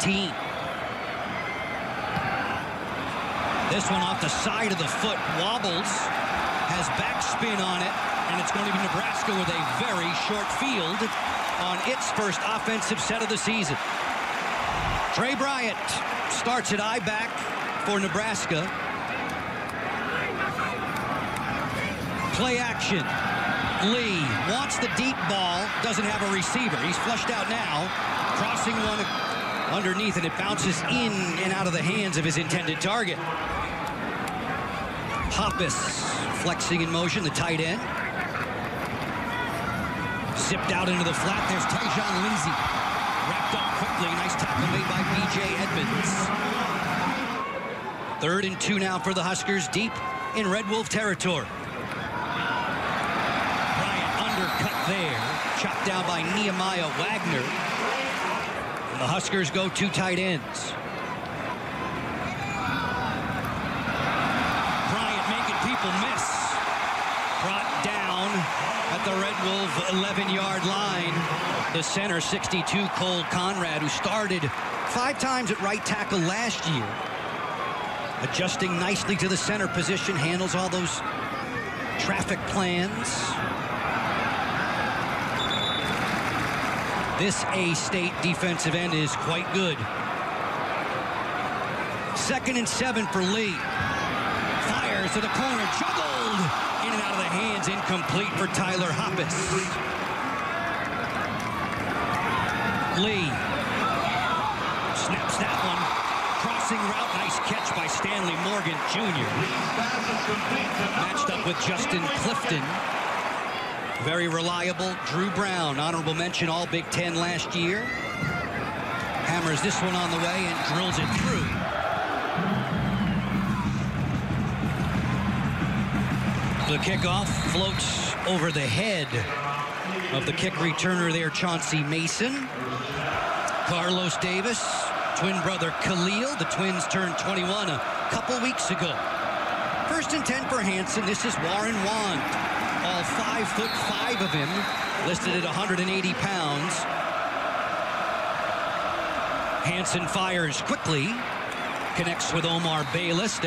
team. This one off the side of the foot wobbles, has backspin on it, and it's going to be Nebraska with a very short field on its first offensive set of the season. Tre Bryant starts at I back for Nebraska. Play action. Lee wants the deep ball, doesn't have a receiver. He's flushed out now, crossing one underneath, and it bounces in and out of the hands of his intended target. Hoppes flexing in motion, the tight end. Zipped out into the flat. There's Tyjon Lindsey. Wrapped up quickly. Nice tackle made by B.J. Edmonds. Third and two now for the Huskers, deep in Red Wolf territory. Bryant undercut there. Chopped down by Nehemiah Wagner. The Huskers go two tight ends. Bryant making people miss. Brought down at the Red Wolf 11-yard line. The center, 62, Cole Conrad, who started five times at right tackle last year. Adjusting nicely to the center position, handles all those traffic plans. This A-State defensive end is quite good. Second and seven for Lee. Fires to the corner, juggled in and out of the hands, incomplete for Tyler Hoppes. Lee snaps that one. Crossing route, nice catch by Stanley Morgan Jr. Matched up with Justin Clifton. Very reliable. Drew Brown, honorable mention, all Big Ten last year. Hammers this one on the way and drills it through. The kickoff floats over the head of the kick returner there, Chauncey Mason. Carlos Davis, twin brother Khalil. The twins turned 21 a couple weeks ago. First and 10 for Hansen. This is Warren Wand. All five foot five of him, listed at 180 pounds. Hansen fires quickly, connects with Omar Bayless.